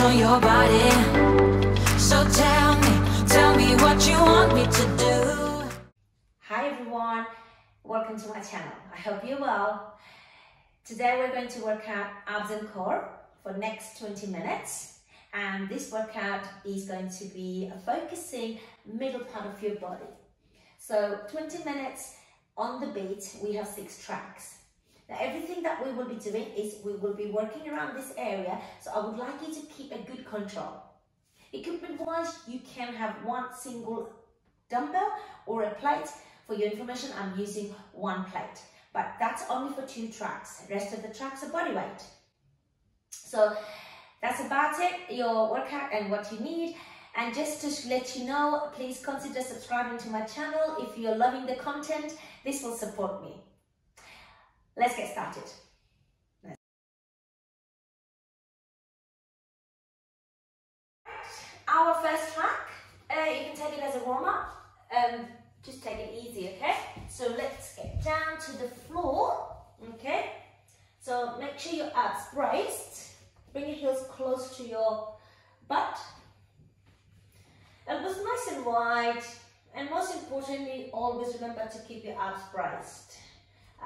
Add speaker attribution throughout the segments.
Speaker 1: on your body. So tell me, tell me what you want me to do.
Speaker 2: Hi everyone, welcome to my channel. I hope you're well. Today we're going to work out abs and core for next 20 minutes. And this workout is going to be focusing middle part of your body. So 20 minutes on the beat, we have six tracks. Now everything that we will be doing is we will be working around this area. So I would like you to keep a good control. Equipment wise, you can have one single dumbbell or a plate. For your information, I'm using one plate, but that's only for two tracks. The rest of the tracks are body weight. So that's about it, your workout and what you need. And just to let you know, please consider subscribing to my channel. If you're loving the content, this will support me. Let's get started. Our first track, uh, you can take it as a warm-up. Um, just take it easy, okay? So let's get down to the floor, okay? So make sure your abs braced. Bring your heels close to your butt. Elbows nice and wide. And most importantly, always remember to keep your abs braced.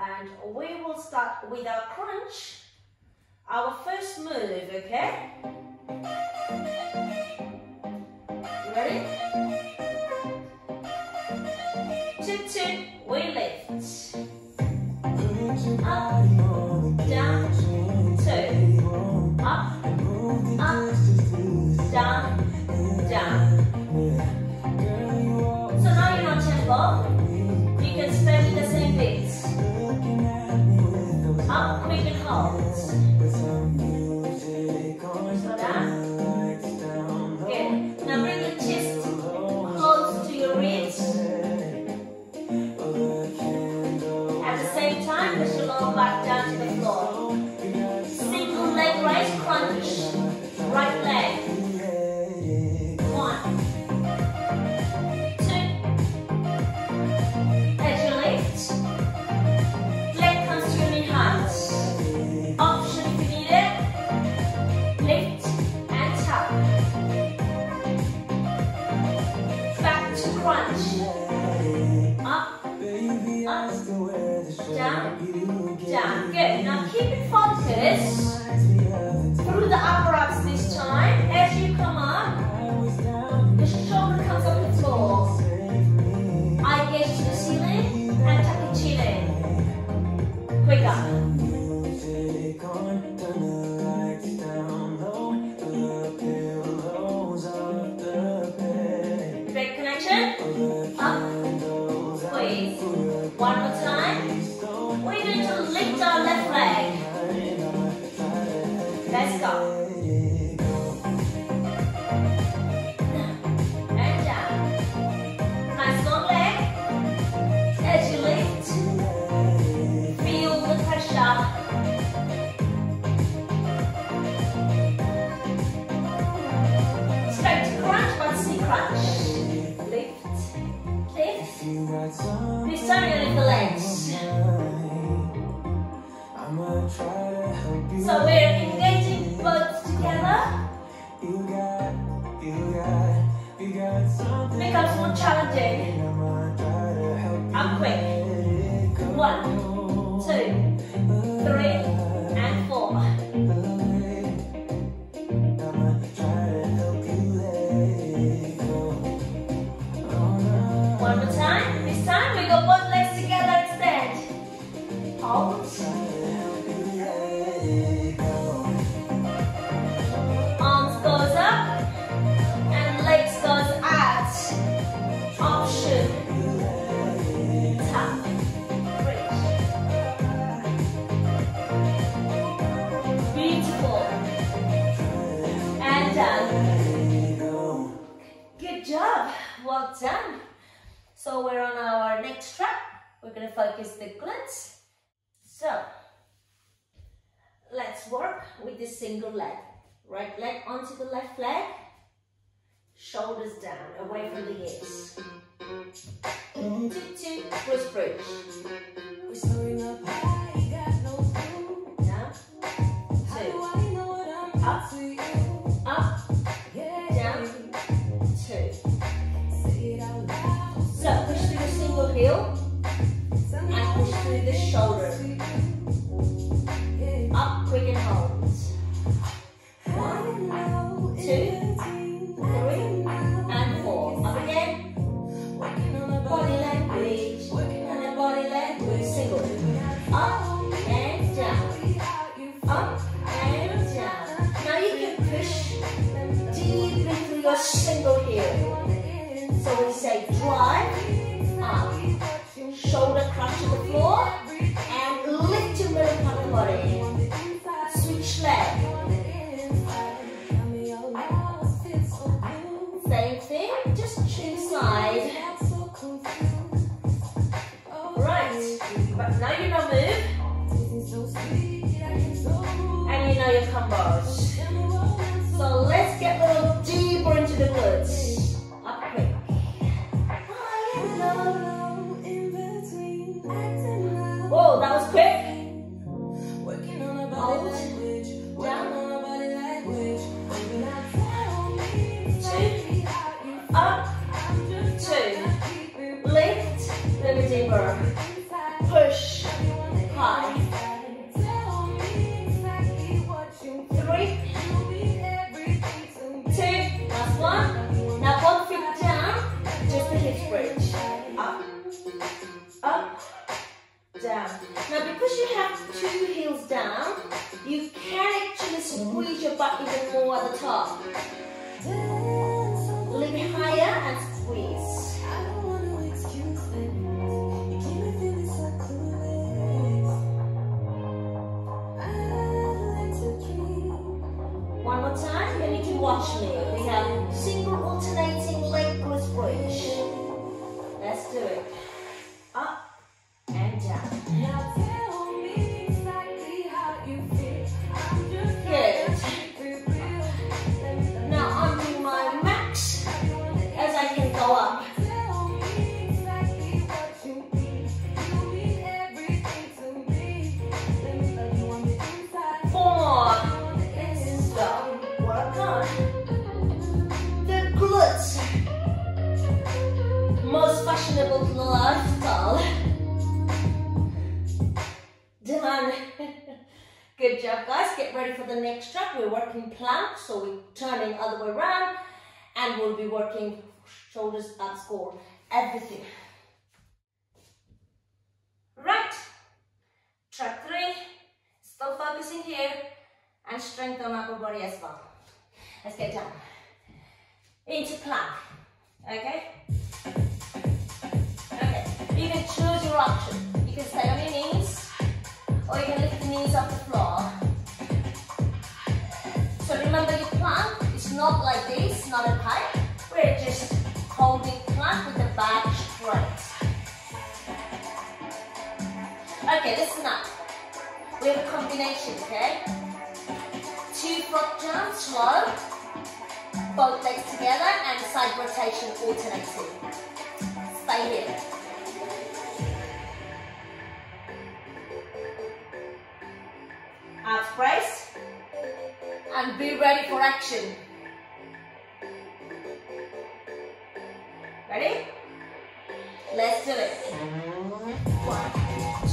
Speaker 2: And we will start with our crunch. Our first move, okay? So we're engaging both together. you got you got we Becomes more challenging. Up quick. this single leg. Right leg onto the left leg, shoulders down, away from the hips. Push bridge. Two, up, up, down, two. So push through the single heel and push through the shoulder. But now you know move, oh. and you know your combos. Down. Now because you have two heels down, you can actually squeeze your butt even more at the top. Bit higher and squeeze. The next step. We're working plank, so we're turning other way around, and we'll be working shoulders up, score, everything. Right. Track three. Still focusing here, and strength on upper body as well. Let's get down. Into plank. Okay. Okay. You can choose your option. You can stay on your knees or you can lift the knees off the floor. Remember your plank is not like this, not a pipe. We're just holding plank with the back straight. Okay, listen up. We have a combination, okay? Two frog jumps, slow. Both legs together and side rotation alternating. Stay here. Out brace and be ready for action. Ready? Let's do it. One,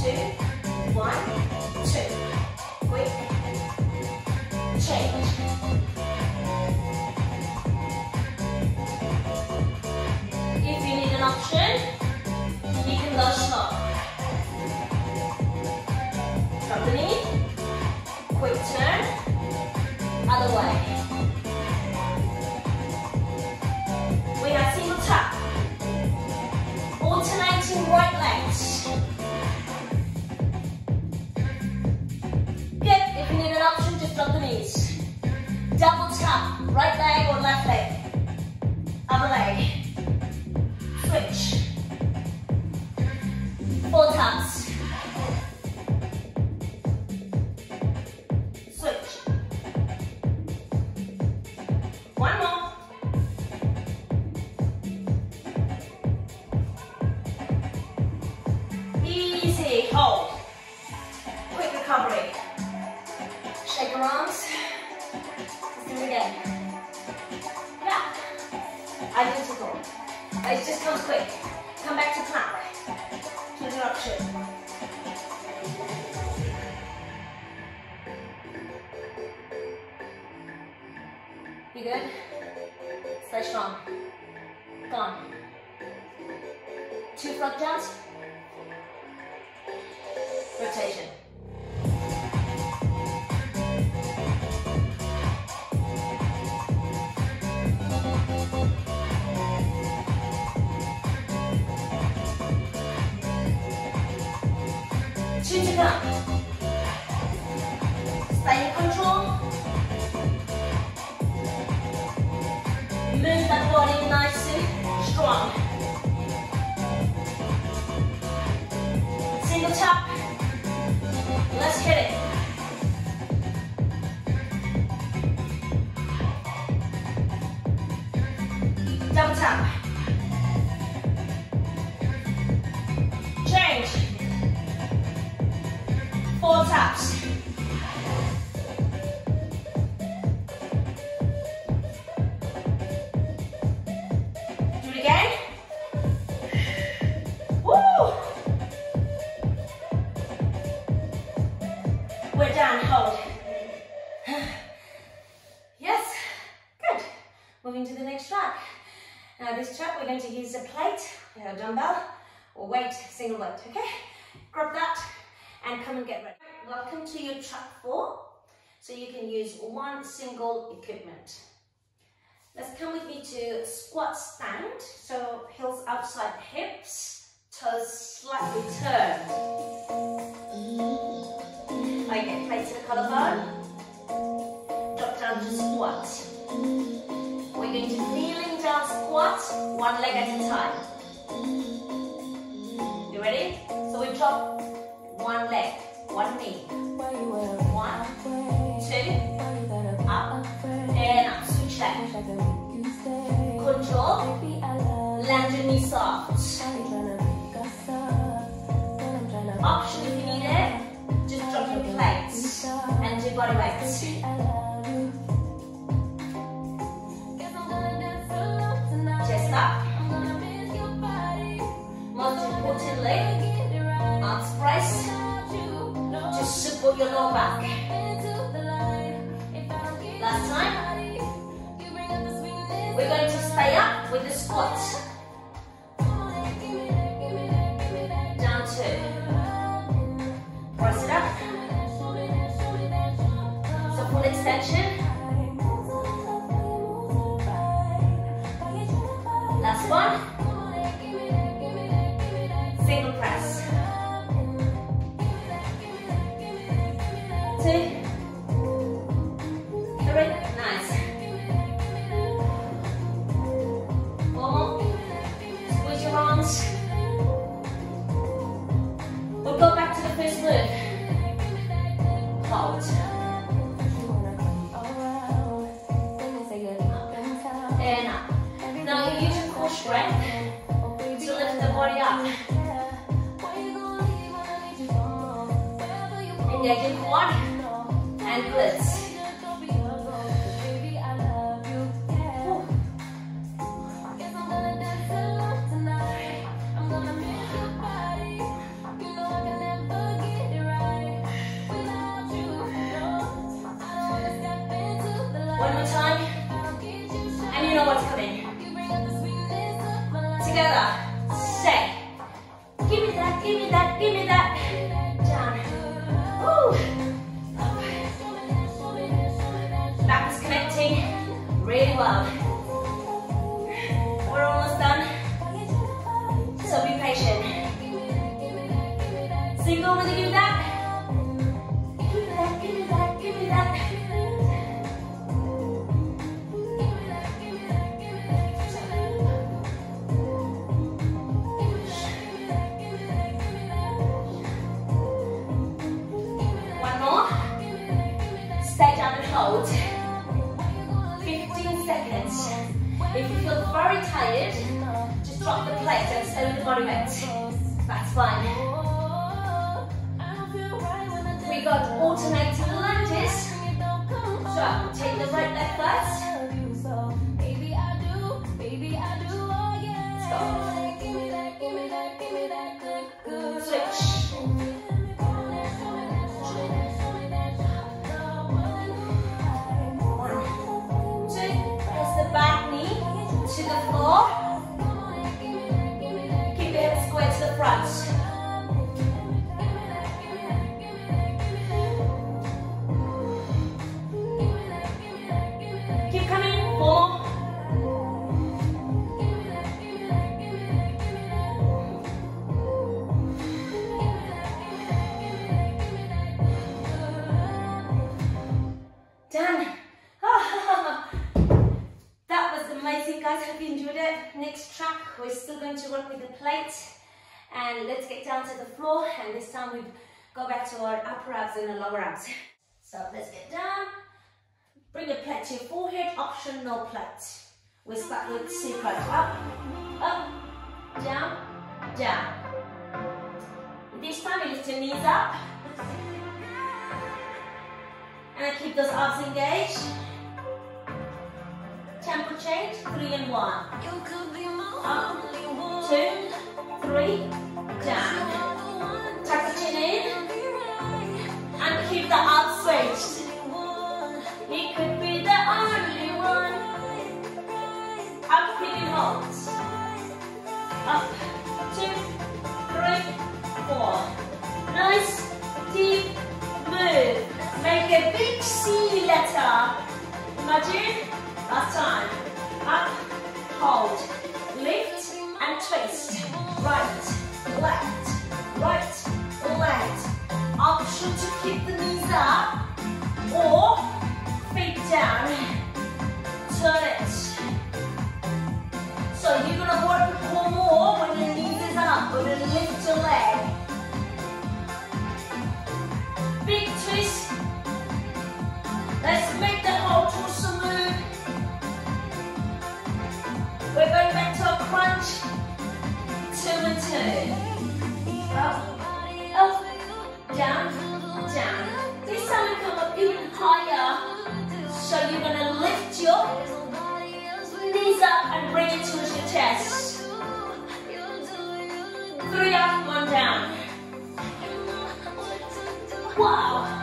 Speaker 2: two, one, two. Quick. Change. If you need an option, you can go slow. Other way. We have single tap. Alternating right legs. Good. If you need an option, just drop the knees. Double tap. Right leg or left leg. Other leg.
Speaker 1: On. Two front jumps. Rotation. Two to go. Stay in control. Move that body nice strong. Single tap. Let's hit it. Double tap. You can use one single equipment. Let's come with me to squat stand. So heels outside hips, toes slightly turned. Okay, place the collarbone. Drop down to squat. We're going to kneeling down squat, one leg at a time. You ready? So we drop one leg, one knee. One, two, up, and. Switch. Control. Your soft. Option if you need it, just drop your plates and do body weight. One more time, and you know what's coming. Together, say, give me that, give me that, give me that. Down. Woo. Back is connecting really well. Down and hold. 15 seconds. If you feel very tired, just drop the plate and stay the body weight. That's fine. We got alternating lunges. So take the right leg first. Let's
Speaker 2: 어? Go to our upper abs and the lower abs. So let's get down. Bring the plate to your forehead, optional plate. We start with C-crunch. Up, up, down, down. This time you lift your knees up. And keep those abs engaged. Tempo change, three and one. Up, two, three, down. Tuck the chin in. The stretched. He could be the only one. Up, picking holds. Up, two, three, four. Nice, deep move. Make a big C letter. Imagine. Last time. Up, hold, lift and twist. Right, left, right. Option to keep the knees up or feet down. Turn it. So you're gonna work the core more when your knees is up. We're gonna lift your leg. Big twist. Let's make the whole torso move. We're going back to a crunch. Two and two. Up, up, down, down. This time we come up even higher. So you're gonna lift your knees up and bring it towards your chest. Three up, one down. Wow.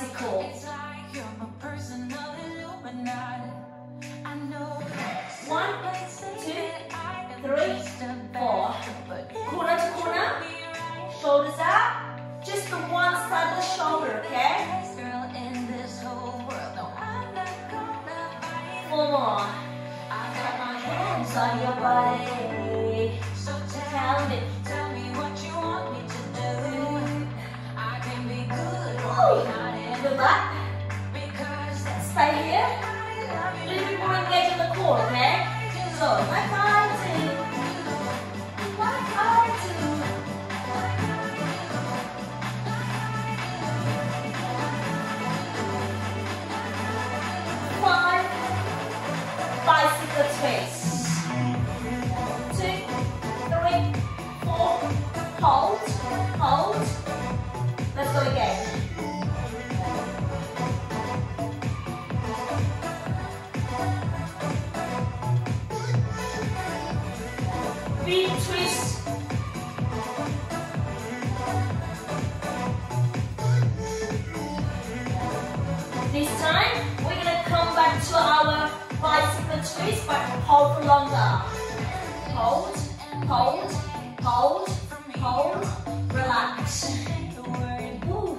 Speaker 2: Bicycle. Engaged twist, but hold for longer. Hold, hold, hold, hold, relax. Woo.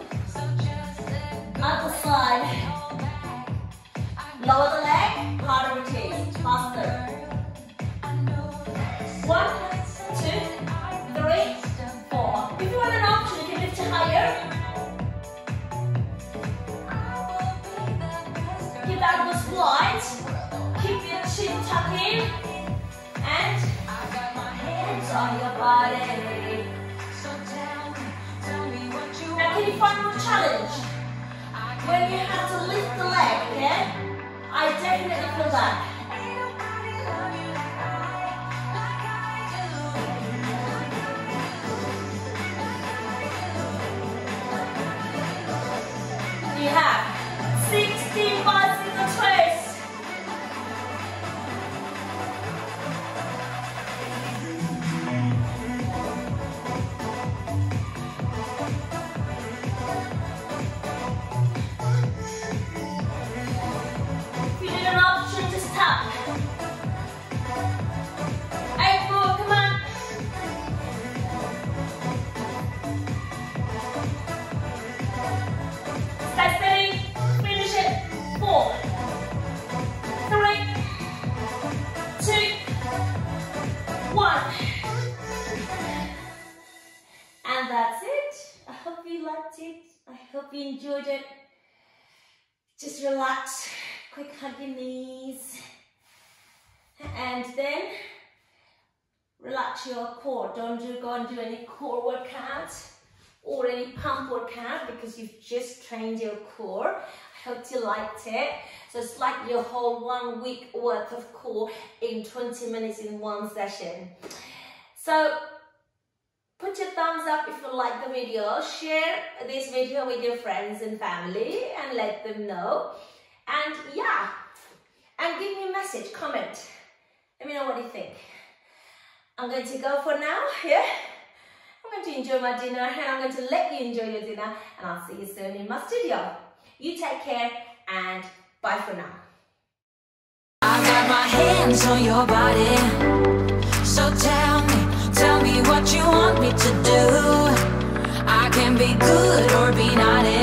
Speaker 2: Other side. Lower the leg, harder it is, faster. One, two, three, four. If you want an option, you can lift it higher. Keep the elbows wide. Chin tucked in. And I've got my hands on your body. So tell, me, tell me what you now can you find more challenge? When you have to lift the leg, okay? I definitely feel that. Hope you enjoyed it. Just relax. Quick hug your knees. And then relax your core. Don't do, go and do any core workout or any pump workout because you've just trained your core. I hope you liked it. So it's like your whole one week worth of core in 20 minutes in one session. So put your thumbs up if you like the video. Share this video with your friends and family and let them know. And yeah, and give me a message, comment. Let me know what you think. I'm going to go for now, yeah? I'm going to enjoy my dinner and I'm going to let you enjoy your dinner and I'll see you soon in my studio. You take care and bye for now.
Speaker 1: I got my hands on your body. So tell me, what you want me to do. I can be good or be not.